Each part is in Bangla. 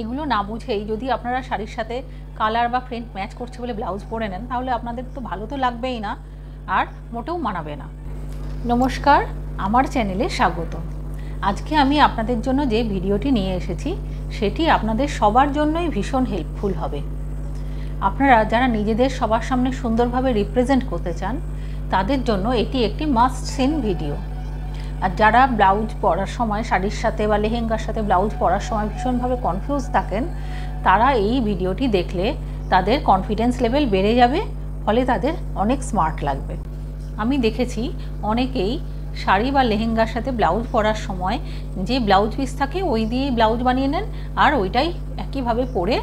এগুলো না বুঝেই যদি আপনারা শাড়ির সাথে কালার বা প্রিন্ট ম্যাচ করছে বলে ব্লাউজ পরে নেন, তাহলে আপনাদের তো ভালো তো লাগবেই না, আর মোটেও মানাবে না। নমস্কার, আমার চ্যানেলে স্বাগত। আজকে আমি আপনাদের জন্য যে ভিডিওটি নিয়ে এসেছি, সেটি আপনাদের সবার জন্যই ভীষণ হেল্পফুল হবে। আপনারা যারা নিজেদের সবার সামনে সুন্দরভাবে রিপ্রেজেন্ট করতে চান, তাদের জন্য এটি একটি মাস্ট সিন ভিডিও আর যারা ব্লাউজ পরার সময়, শাড়ির সাথে বা লেহেঙ্গার সাথে ব্লাউজ পরার সময় ভীষণভাবে কনফিউজ থাকেন, তারা এই ভিডিওটি দেখলে তাদের কনফিডেন্স লেভেল বেড়ে যাবে, ফলে তাদের অনেক স্মার্ট লাগবে। আমি দেখেছি অনেকেই শাড়ি বা লেহেঙ্গার সাথে ব্লাউজ পরার সময় যে ব্লাউজ পিস থাকে, ওই দিয়েই ব্লাউজ বানিয়ে নেন, আর ওইটাই একইভাবে পরে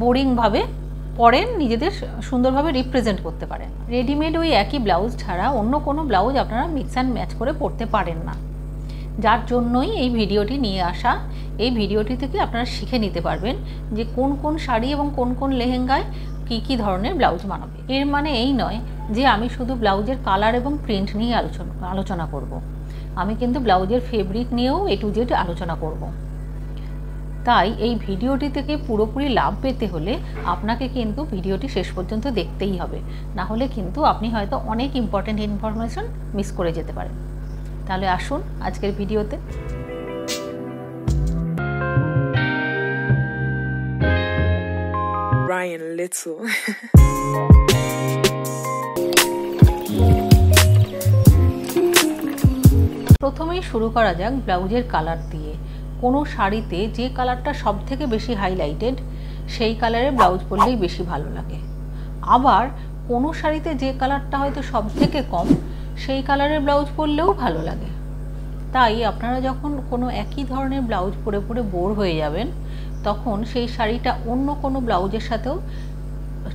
বোরিংভাবে পরেন নিজেদের সুন্দরভাবে রিপ্রেজেন্ট করতে পারেন রেডিমেড ওই একই ব্লাউজ ছাড়া অন্য কোনো ব্লাউজ আপনারা মিক্স অ্যান্ড ম্যাচ করে পরতে পারেন না যার জন্যই এই ভিডিওটি নিয়ে আসা এই ভিডিওটি থেকে আপনারা শিখে নিতে পারবেন যে কোন কোন শাড়ি এবং কোন কোন লেহেঙ্গায় কী কী ধরনের ব্লাউজ মানাবে এর মানে এই নয় যে আমি শুধু ব্লাউজের কালার এবং প্রিন্ট নিয়ে আলোচনা আলোচনা করব। আমি কিন্তু ব্লাউজের ফেব্রিক নিয়েও এ টু জেড আলোচনা করব। তাই এই ভিডিওটি থেকে পুরোপুরি লাভ পেতে হলে আপনাকে কিন্তু ভিডিওটি শেষ পর্যন্ত দেখতেই হবে। না হলে কিন্তু আপনি হয়তো অনেক ইম্পর্টেন্ট ইনফরমেশন মিস করে যেতে পারেন। তাহলে আসুন আজকের ভিডিওতে। Little. প্রথমেই শুরু করা যাক ব্লাউজের কালার দিয়ে। কোনো শাড়িতে যে কালারটা সব থেকে বেশি হাইলাইটেড সেই কালারের ব্লাউজ পরলেই বেশি ভালো লাগে। আবার কোনো শাড়িতে যে কালারটা হয়তো সব থেকে কম, সেই কালারের ব্লাউজ পরলেও ভালো লাগে। তাই আপনারা যখন কোনো একই ধরনের ব্লাউজ পরে পরে বোর হয়ে যাবেন, তখন সেই শাড়িটা অন্য কোনো ব্লাউজের সাথেও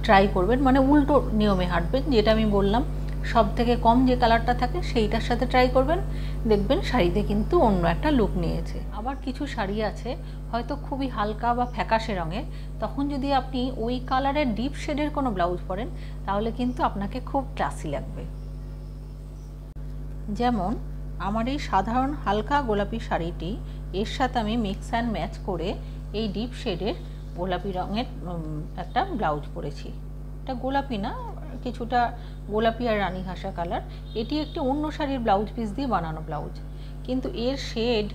ট্রাই করবেন। মানে উল্টো নিয়মে হাঁটবেন, যেটা আমি বললাম সব থেকে কম যে কালারটা থাকে সেইটার সাথে ট্রাই করবেন। দেখবেন শাড়িতে কিন্তু অন্য একটা লুক নিয়েছে। আবার কিছু শাড়ি আছে, হয়তো খুবই হালকা বা ফ্যাকাশে রঙের তখন যদি আপনি ওই কালারের ডিপ শেডের কোনো ব্লাউজ পরেন, তাহলে কিন্তু আপনাকে খুব ক্লাসি লাগবে। যেমন, আমার এই সাধারণ হালকা গোলাপি শাড়িটি, এর সাথে আমি মিক্স অ্যান্ড ম্যাচ করে এই ডিপ শেডের গোলাপি রঙের একটা ব্লাউজ পরেছি। এটা গোলাপি না কিছুটা গোলাপি আর রানী ঘাসা কালার। এটি একটি অন্য শাড়ির ব্লাউজ পিস দিয়ে বানানো ব্লাউজ কিন্তু এর শেড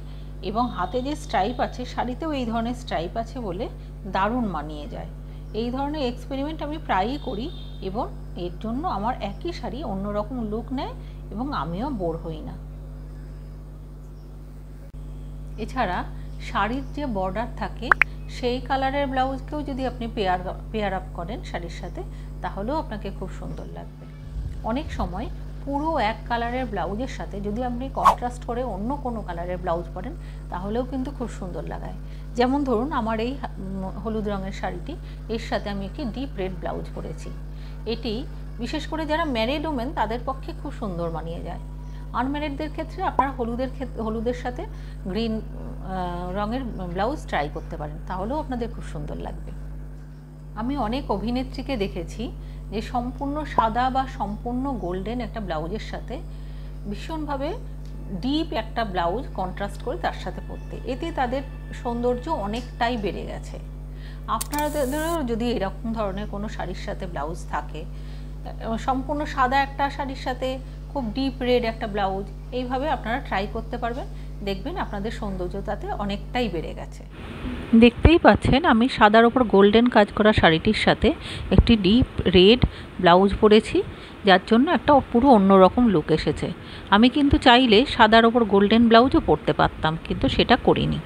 এবং হাতে যে স্ট্রাইপ আছে, শাড়িতেও এই ধরনের স্ট্রাইপ আছে বলে দারুণ মানিয়ে যায়। এই ধরনের এক্সপেরিমেন্ট আমি প্রায়ই করি এবং এর জন্য আমার একই শাড়ি অন্যরকম লুক নেয় এবং আমিও বোর হই না। এছাড়া শাড়ির যে বর্ডার থাকে, সেই কালারের ব্লাউজকেও যদি আপনি পেয়ার পেয়ার আপ করেন শাড়ির সাথে তাহলেও আপনাকে খুব সুন্দর লাগবে। অনেক সময় পুরো এক কালারের ব্লাউজের সাথে যদি আপনি কন্ট্রাস্ট করে অন্য কোনো কালারের ব্লাউজ পরেন, তাহলেও কিন্তু খুব সুন্দর লাগায়। যেমন ধরুন আমার এই হলুদ রঙের শাড়িটি, এর সাথে আমি একটি ডিপ রেড ব্লাউজ পরেছি। এটি বিশেষ করে যারা ম্যারিড ওমেন তাদের পক্ষে খুব সুন্দর মানিয়ে যায়। আনম্যারিডদের ক্ষেত্রে আপনারা হলুদের ক্ষেত্রে হলুদের সাথে গ্রিন রঙের ব্লাউজ ট্রাই করতে পারেন। তাহলেও আপনাদের খুব সুন্দর লাগবে। আমি অনেক অভিনেত্রীকে দেখেছি যে সম্পূর্ণ সাদা বা সম্পূর্ণ গোল্ডেন একটা ব্লাউজের সাথে ভীষণভাবে ডিপ একটা ব্লাউজ কন্ট্রাস্ট করে তার সাথে পরতে। এতে তাদের সৌন্দর্য অনেকটাই বেড়ে গেছে। আপনাদেরও যদি এরকম ধরনের কোনো শাড়ির সাথে ব্লাউজ থাকে সম্পূর্ণ সাদা একটা শাড়ির সাথে খুব ডিপ রেড একটা ব্লাউজ, এইভাবে আপনারা ট্রাই করতে পারবেন। দেখবেন আপনাদের সৌন্দর্যতাতে অনেকটাই বেড়ে গেছে। দেখতেই পাচ্ছেন আমি সাদার ওপর গোল্ডেন কাজ করা শাড়িটির সাথে একটি ডিপ রেড ব্লাউজ পরেছি যার জন্য একটা পুরো অন্যরকম লুক এসেছে। আমি কিন্তু চাইলে সাদার ওপর গোল্ডেন ব্লাউজও পরতে পারতাম কিন্তু সেটা করিনি।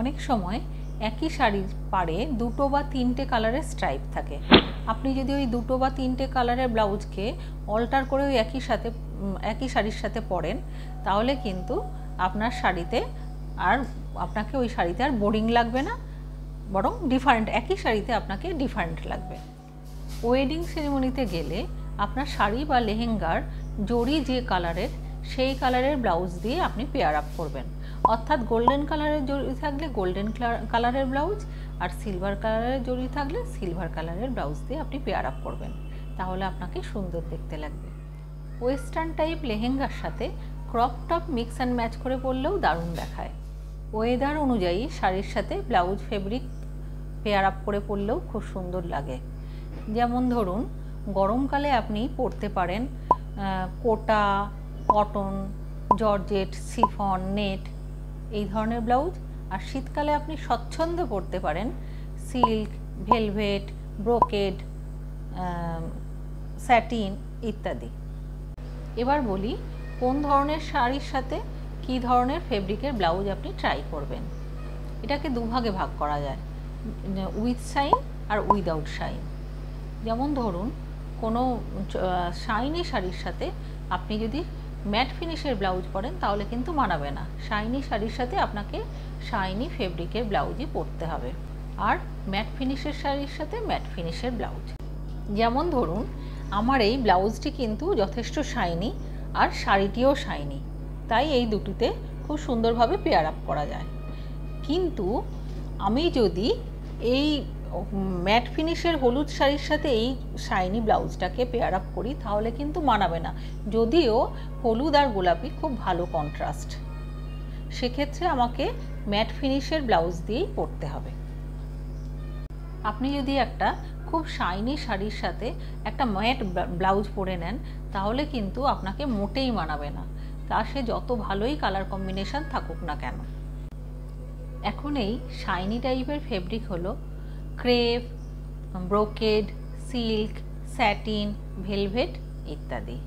অনেক সময় একই শাড়ির পাড়ে দুটো বা তিনটে কালারের স্ট্রাইপ থাকে। আপনি যদি ওই দুটো বা তিনটে কালারের ব্লাউজকে অল্টার করে ওই একই সাথে একই শাড়ির সাথে পরেন, তাহলে কিন্তু আপনার শাড়িতে আর আপনাকে ওই শাড়িতে আর বোরিং লাগবে না, বরং ডিফারেন্ট একই শাড়িতে আপনাকে ডিফারেন্ট লাগবে। ওয়েডিং সেরিমনিতে গেলে আপনার শাড়ি বা লেহেঙ্গার জড়ি যে কালারের সেই কালারের ব্লাউজ দিয়ে আপনি পেয়ার আপ করবেন। অর্থাৎ গোল্ডেন কালারের জড়ি থাকলে গোল্ডেন কালারের ব্লাউজ আর সিলভার কালারের জড়ি থাকলে সিলভার কালারের ব্লাউজ দিয়ে আপনি পেয়ার আপ করবেন। তাহলে আপনাকে সুন্দর দেখতে লাগবে। ওয়েস্টার্ন টাইপ লেহেঙ্গার সাথে crop top mix and match করে পরলেও দারুণ দেখায়। ওয়েদার অনুযায়ী শাড়ির সাথে ব্লাউজ ফেব্রিক পেয়ার আপ করে পরলেও খুব সুন্দর লাগে। যেমন ধরুন, গরমকালে আপনি পরতে পারেন Kota cotton georgette chiffon net এই ধরনের ব্লাউজ আর শীতকালে আপনি স্বচ্ছন্দে পরতে পারেন। সিল্ক ভেলভেট ব্রোকেড স্যাটিন ইত্যাদি। এবার বলি, কোন ধরনের শাড়ির সাথে কী ধরনের ফেব্রিকের ব্লাউজ আপনি ট্রাই করবেন? এটাকে দুভাগে ভাগ করা যায়। উইথ শাইন আর উইদাউট শাইন। যেমন ধরুন, কোনো শাইনি শাড়ির সাথে আপনি যদি ম্যাট ফিনিশের ব্লাউজ পরেন, তাহলে কিন্তু মানাবে না। শাইনি শাড়ির সাথে আপনাকে শাইনি ফেব্রিকের ব্লাউজই পরতে হবে। আর ম্যাট ফিনিশের শাড়ির সাথে ম্যাট ফিনিশের ব্লাউজ যেমন ধরুন, আমার এই ব্লাউজটি কিন্তু যথেষ্ট শাইনি আর শাড়িটিও শাইনি তাই এই দুটিতে খুব সুন্দরভাবে পেয়ার আপ করা যায়। কিন্তু আমি যদি এই ম্যাট ফিনিশের হলুদ শাড়ির সাথে এই শাইনি ব্লাউজটাকে পেয়ার আপ করি, তাহলে কিন্তু মানাবে না। যদিও হলুদ আর গোলাপি খুব ভালো কন্ট্রাস্ট সেক্ষেত্রে আমাকে ম্যাট ফিনিশের ব্লাউজ দিয়েই পরতে হবে। আপনি যদি একটা খুব শাইনি শাড়ির সাথে একটা ম্যাট ব্লাউজ পরে নেন, তাহলে কিন্তু আপনাকে মোটেই মানাবে না। তা সে যত ভালোই কালার কম্বিনেশন থাকুক না কেন। এখন এই শাইনি টাইপের ফেব্রিক হলো crepe, brocade, silk, satin, velvet ইত্যাদি।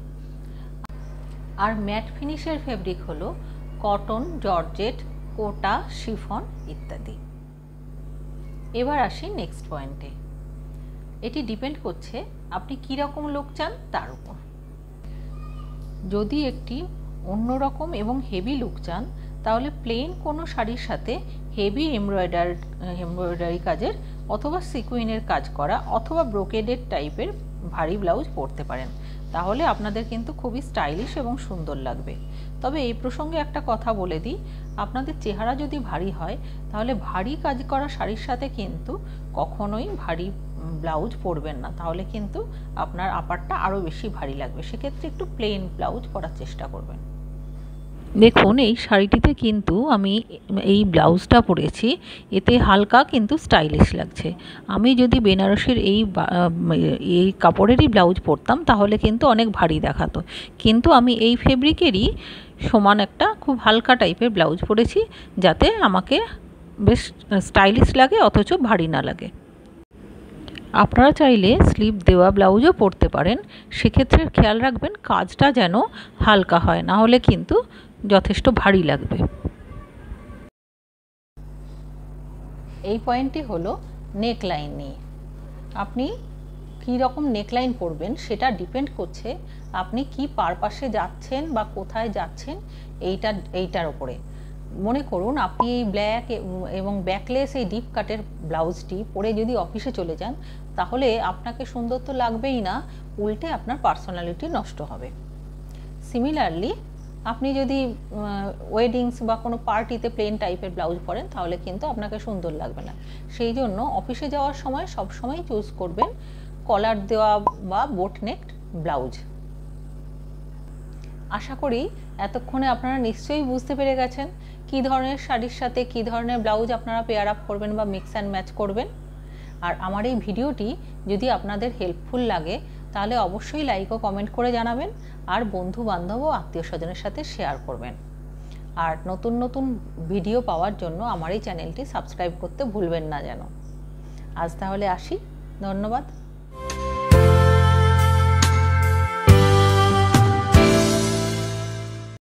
আর ম্যাট ফিনিশের ফেব্রিক হলো কটন, জর্জেট, কোটা, শিফন ইত্যাদি। এবার আসি নেক্সট পয়েন্টে। এটি ডিপেন্ড করছে আপনি কী রকম লোক চান তার উপর। যদি একটি অন্যরকম এবং হেভি লুক চান, তাহলে প্লেন কোনো শাড়ির সাথে হেভি এমব্রয়ডার এমব্রয়ডারি কাজের অথবা সিকুইনের কাজ করা অথবা ব্রোকেডের টাইপের ভারী ব্লাউজ পরতে পারেন। তাহলে আপনাদের কিন্তু খুবই স্টাইলিশ এবং সুন্দর লাগবে। তবে এই প্রসঙ্গে একটা কথা বলে দিই, আপনাদের চেহারা যদি ভারী হয়, তাহলে ভারী কাজ করা শাড়ির সাথে কিন্তু কখনোই ভারী ব্লাউজ পরবেন না। তাহলে কিন্তু আপনার আপারটা আরও বেশি ভারী লাগবে। সেক্ষেত্রে একটু প্লেন ব্লাউজ পরার চেষ্টা করবেন। দেখুন, এই শাড়িটিতে কিন্তু আমি এই ব্লাউজটা পরেছি, এতে হালকা কিন্তু স্টাইলিশ লাগছে। আমি যদি বেনারসের এই এই কাপড়েরই ব্লাউজ পরতাম, তাহলে কিন্তু অনেক ভারী দেখাতো। কিন্তু আমি এই ফেব্রিকেরই সমান একটা খুব হালকা টাইপের ব্লাউজ পরেছি, যাতে আমাকে বেশ স্টাইলিশ লাগে, অথচ ভারী না লাগে। আপনারা চাইলে স্লিপ দেওয়া ব্লাউজও পরতে পারেন, সেক্ষেত্রে খেয়াল রাখবেন কাজটা যেন হালকা হয়, না হলে কিন্তু যথেষ্ট ভারী লাগবে। এই পয়েন্টটি হলো নেকলাইন নিয়ে। আপনি কী রকম নেকলাইন পরবেন সেটা ডিপেন্ড করছে আপনি কি পারপাসে যাচ্ছেন বা কোথায় যাচ্ছেন এইটা এইটার ওপরে। মনে করুন আপনি এই ব্ল্যাক এবং ব্যাকলেস এই ডিপ কাটের ব্লাউজটি পরে যদি অফিসে চলে যান, তাহলে আপনাকে সুন্দর তো লাগবেই না, উল্টে আপনার পার্সোনালিটি নষ্ট হবে। সিমিলারলি আপনি যদি ওয়েডিংস বা কোনো পার্টিতে প্লেন টাইপের ব্লাউজ পরেন, তাহলে কিন্তু আপনাকে সুন্দর লাগবে না। সেই জন্য অফিসে যাওয়ার সময় সব সময় চুজ করবেন কলার দেওয়া বা বোট নেক ব্লাউজ আশা করি এতক্ষণে আপনারা নিশ্চয়ই বুঝতে পেরে গেছেন কী ধরনের শাড়ির সাথে কী ধরনের ব্লাউজ আপনারা পেয়ার আপ করবেন বা মিক্স অ্যান্ড ম্যাচ করবেন। আর আমার এই ভিডিওটি যদি আপনাদের হেল্পফুল লাগে তাহলে অবশ্যই লাইক ও কমেন্ট করে জানাবেন আর বন্ধু বান্ধব ও আত্মীয় স্বজনের সাথে শেয়ার করবেন। আর নতুন নতুন ভিডিও পাওয়ার জন্য আমার এই চ্যানেলটি সাবস্ক্রাইব করতে ভুলবেন না যেন। আজ তাহলে আসি। ধন্যবাদ।